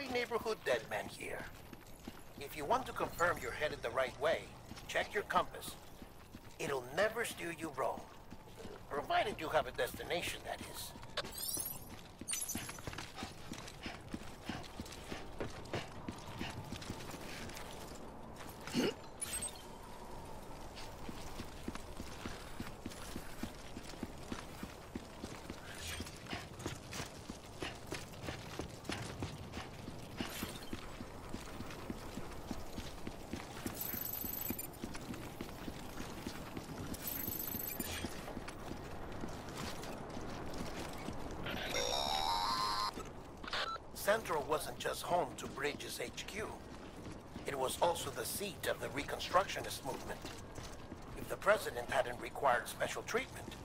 Friendly neighborhood dead man here. If you want to confirm you're headed the right way, check your compass. It'll never steer you wrong. Provided you have a destination, that is. Central wasn't just home to Bridges HQ. It was also the seat of the Reconstructionist movement. If the President hadn't required special treatment,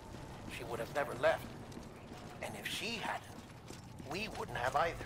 she would have never left. And if she hadn't, we wouldn't have either.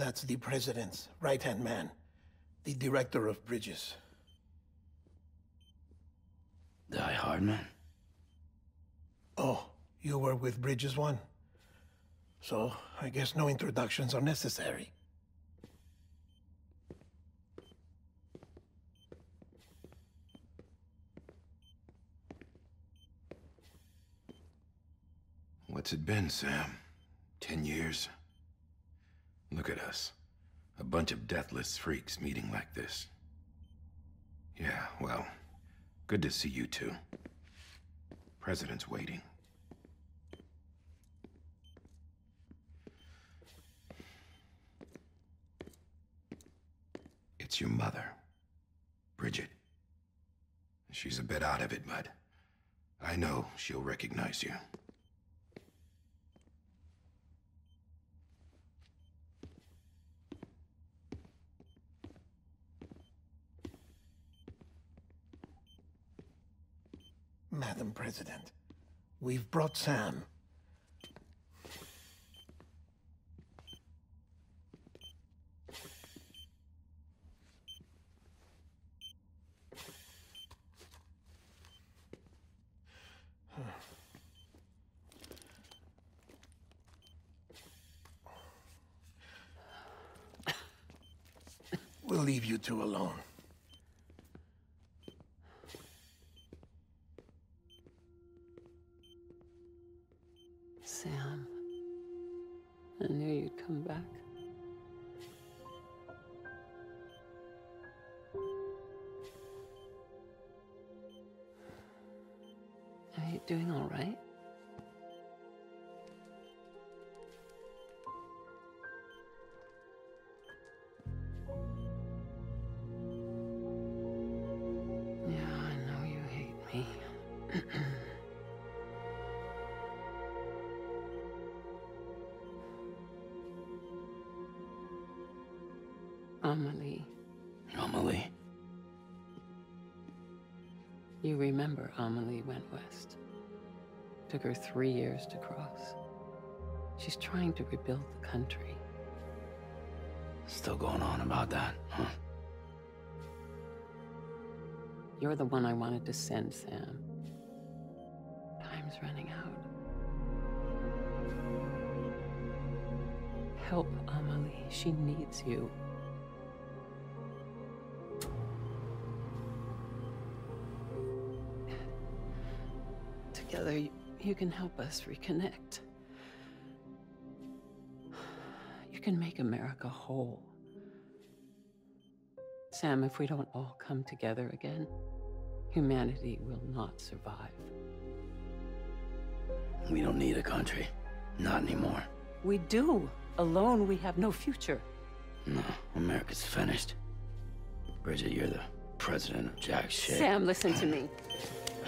That's the President's right-hand man. The Director of Bridges. Die-Hardman? Oh, you were with Bridges One? So, I guess no introductions are necessary. What's it been, Sam? Ten years? Look at us. A bunch of deathless freaks meeting like this. Yeah, well, good to see you two. President's waiting. It's your mother, Bridget. She's a bit out of it, but I know she'll recognize you. Madam President, we've brought Sam. We'll leave you two alone. Sam. I knew you'd come back. Are you doing all right? Amelie. Amelie. You remember Amelie went west. Took her three years to cross. She's trying to rebuild the country. Still going on about that, huh? You're the one I wanted to send, Sam. Time's running out. Help Amelie. She needs you. Together, y- you can help us reconnect. You can make America whole. Sam, if we don't all come together again, humanity will not survive. We don't need a country. Not anymore. We do. Alone, we have no future. No, America's finished. Bridget, you're the president of jack shit. Sam, listen to me.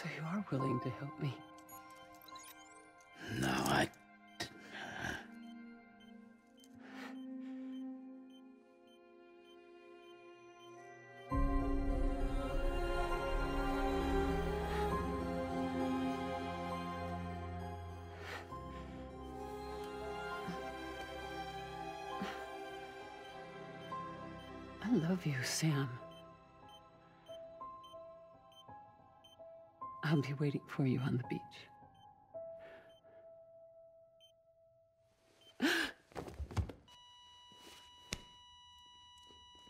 So you are willing to help me? No, I. I love you, Sam. I'll be waiting for you on the beach.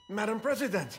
Madam President!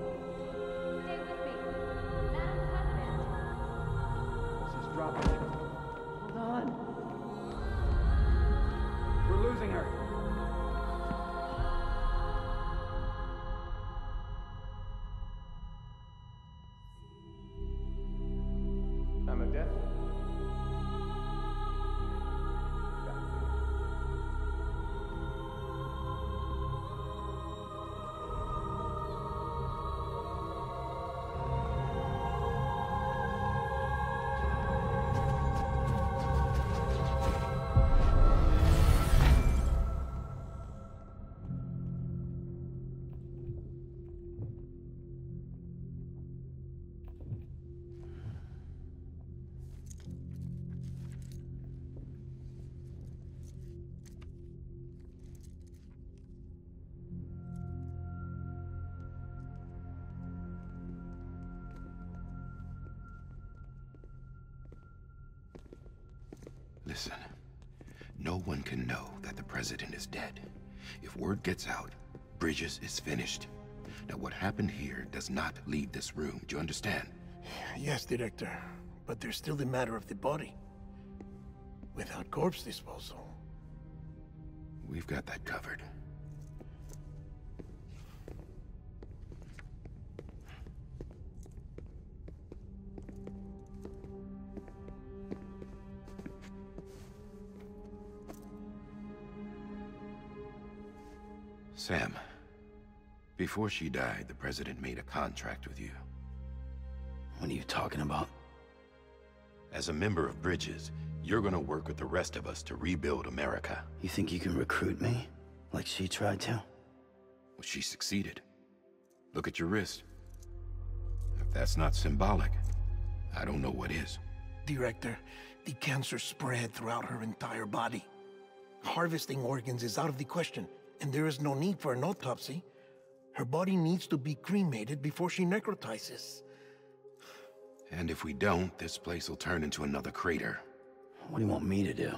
Listen, no one can know that the president is dead. If word gets out, Bridges is finished. Now, what happened here does not leave this room. Do you understand? Yes, Director. But there's still the matter of the body. Without corpse disposal. We've got that covered. Sam, before she died, the President made a contract with you. What are you talking about? As a member of Bridges, you're gonna work with the rest of us to rebuild America. You think you can recruit me? Like she tried to? Well, she succeeded. Look at your wrist. If that's not symbolic, I don't know what is. Director, the cancer spread throughout her entire body. Harvesting organs is out of the question, and there is no need for an autopsy. Her body needs to be cremated before she necrotizes. And if we don't, this place will turn into another crater. What do you want me to do?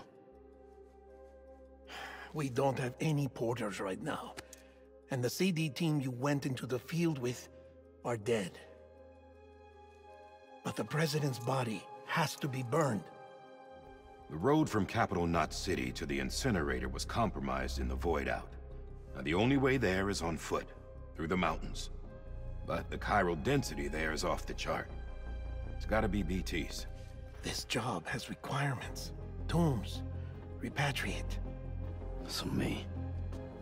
We don't have any porters right now. And the CD team you went into the field with are dead. But the president's body has to be burned. The road from Capital Knot City to the incinerator was compromised in the Void Out. Now, the only way there is on foot, through the mountains. But the chiral density there is off the chart. It's gotta be BT's. This job has requirements. Tombs. Repatriate. So me.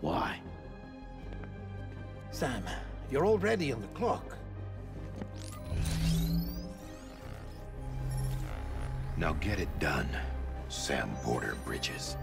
Why? Sam, you're already on the clock. Now get it done, Sam Porter Bridges.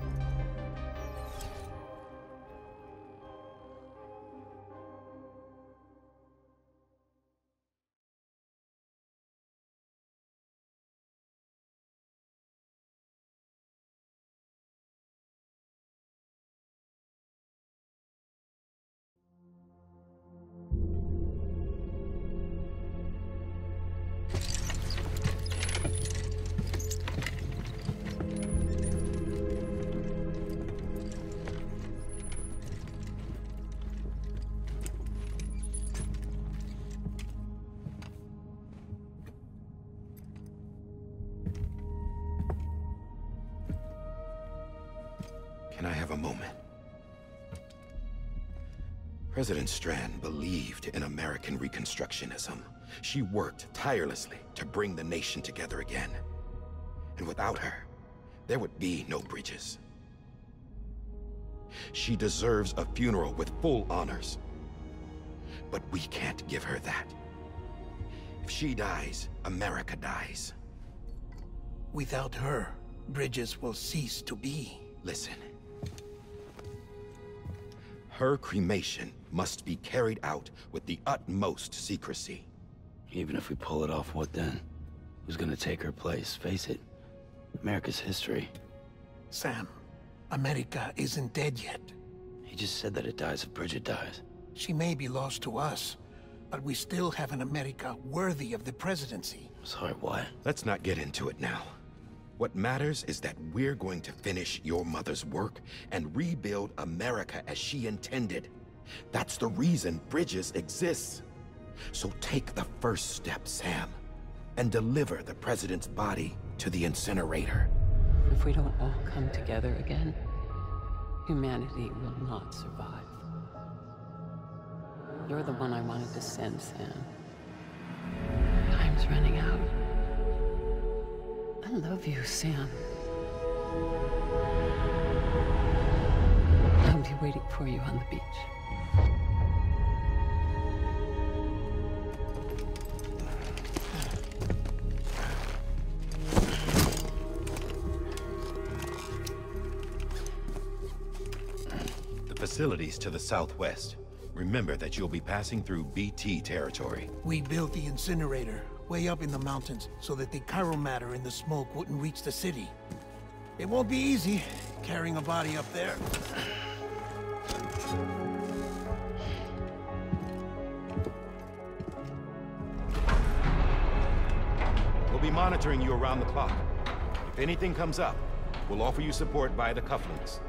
Can I have a moment? President Strand believed in American Reconstructionism. She worked tirelessly to bring the nation together again. And without her, there would be no bridges. She deserves a funeral with full honors. But we can't give her that. If she dies, America dies. Without her, bridges will cease to be. Listen. Her cremation must be carried out with the utmost secrecy. Even if we pull it off, what then? Who's gonna take her place? Face it. America's history. Sam, America isn't dead yet. He just said that it dies if Bridget dies. She may be lost to us, but we still have an America worthy of the presidency. Sorry, what? Let's not get into it now. What matters is that we're going to finish your mother's work and rebuild America as she intended. That's the reason Bridges exists. So take the first step, Sam, and deliver the president's body to the incinerator. If we don't all come together again, humanity will not survive. You're the one I wanted to send, Sam. Time's running out. I love you, Sam. I'll be waiting for you on the beach. The facilities to the southwest. Remember that you'll be passing through BT territory. We built the incinerator way up in the mountains so that the chiral matter in the smoke wouldn't reach the city. It won't be easy carrying a body up there. We'll be monitoring you around the clock. If anything comes up, We'll offer you support via the cufflinks.